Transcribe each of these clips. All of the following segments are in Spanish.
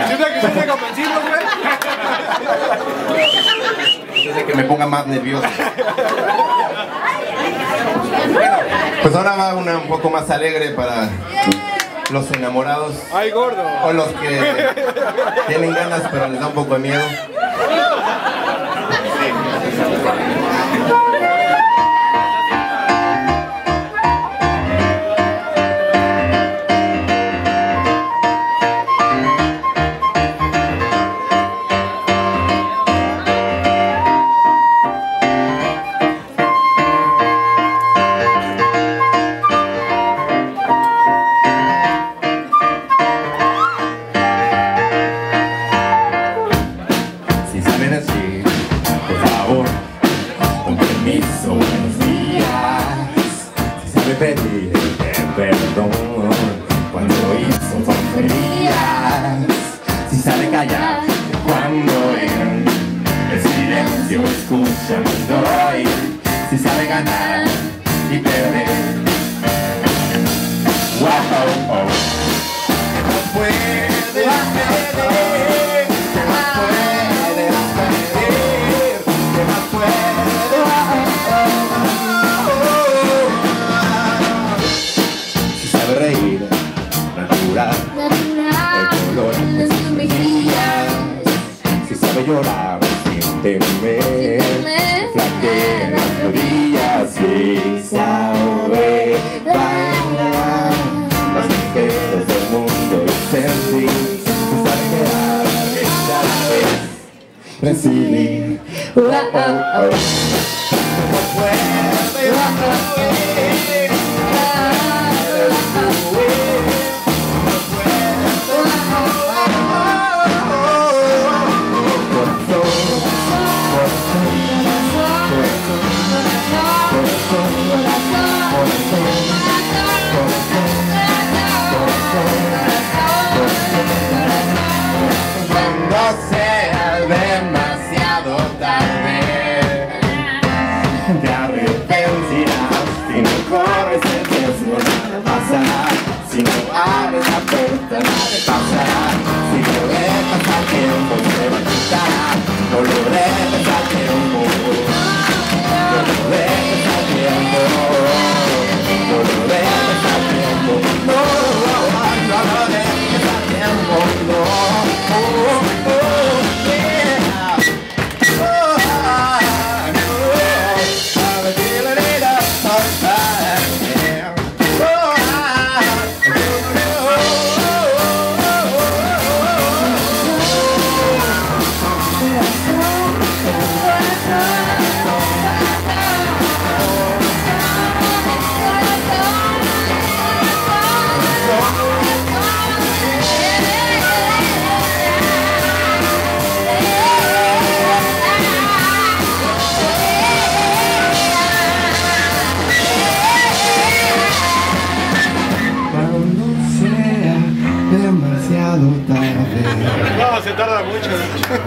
ofensivos, güey. Desde que me ponga más nervioso. Bueno, pues ahora va una un poco más alegre para los enamorados Ay, gordo. o los que tienen ganas pero les da un poco de miedo. Por favor, con permiso, buenos días. Si sabe pedir perdón cuando hizo tonterías. Si sabe callar cuando en el silencio escucha mi doy. Si sabe ganar y perder. Llorar, sin temer, flaquea las rodillas. Si sabe bailar, las mujeres del mundo y sentir. Si sabe quedar, that ring. Cuando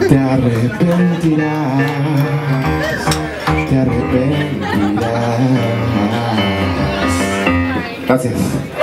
te arrepentirás, te arrepentirás. Gracias.